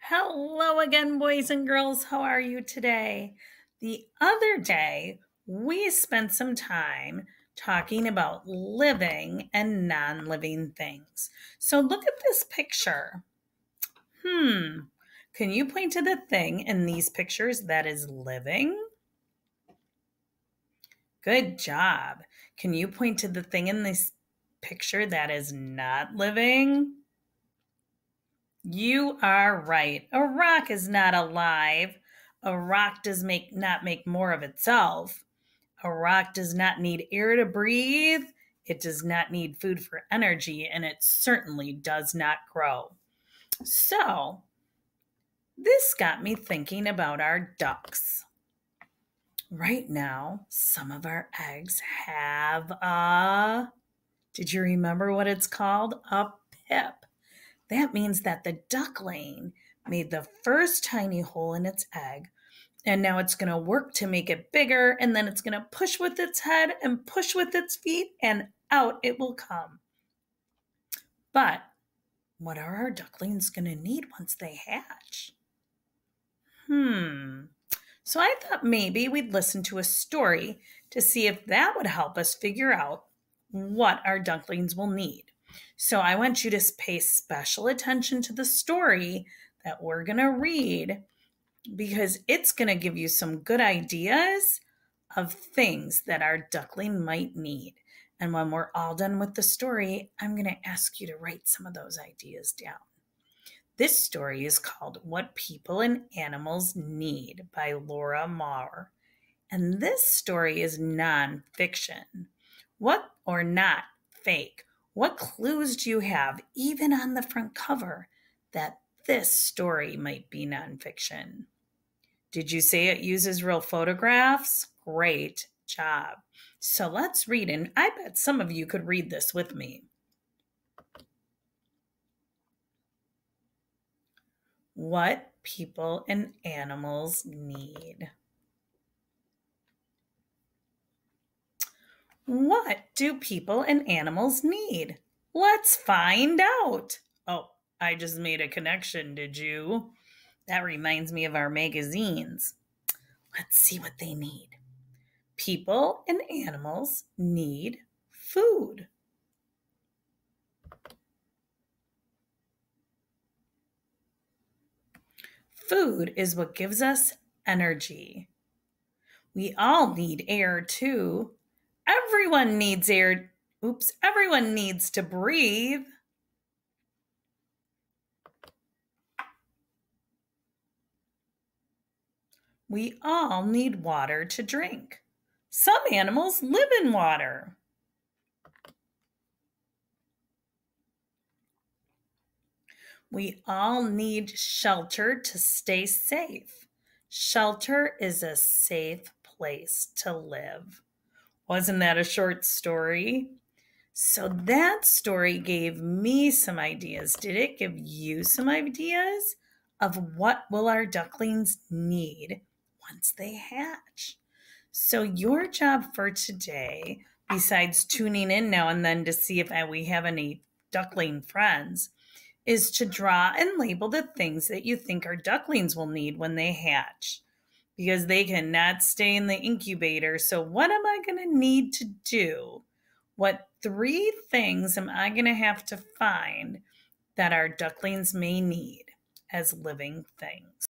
Hello again, boys and girls. How are you today? The other day, we spent some time talking about living and non living things. So look at this picture. Hmm, can you point to the thing in these pictures that is living? Good job. Can you point to the thing in this picture that is not living? You are right. A rock is not alive. A rock does make not make more of itself. A rock does not need air to breathe. It does not need food for energy, and it certainly does not grow. So, this got me thinking about our ducks. Right now, some of our eggs have a. Did you remember what it's called? A pip. That means that the duckling made the first tiny hole in its egg, and now it's going to work to make it bigger, and then it's going to push with its head and push with its feet, and out it will come. But what are our ducklings going to need once they hatch? Hmm. So I thought maybe we'd listen to a story to see if that would help us figure out what our ducklings will need. So I want you to pay special attention to the story that we're going to read because it's going to give you some good ideas of things that our duckling might need. And when we're all done with the story, I'm going to ask you to write some of those ideas down. This story is called What People and Animals Need by Laura Marr. And this story is nonfiction. What or not fake? What clues do you have, even on the front cover, that this story might be nonfiction? Did you say it uses real photographs? Great job. So let's read, and I bet some of you could read this with me. What people and animals need. What do people and animals need? Let's find out. Oh, I just made a connection, did you? That reminds me of our magazines. Let's see what they need. People and animals need food. Food is what gives us energy. We all need air too, Everyone needs air. Oops, everyone needs to breathe. We all need water to drink. Some animals live in water. We all need shelter to stay safe. Shelter is a safe place to live. Wasn't that a short story? So that story gave me some ideas. Did it give you some ideas of what will our ducklings need once they hatch? So your job for today, besides tuning in now and then to see if uh, we have any duckling friends, is to draw and label the things that you think our ducklings will need when they hatch because they cannot stay in the incubator. So, what am I going to need to do? What three things am I going to have to find that our ducklings may need as living things?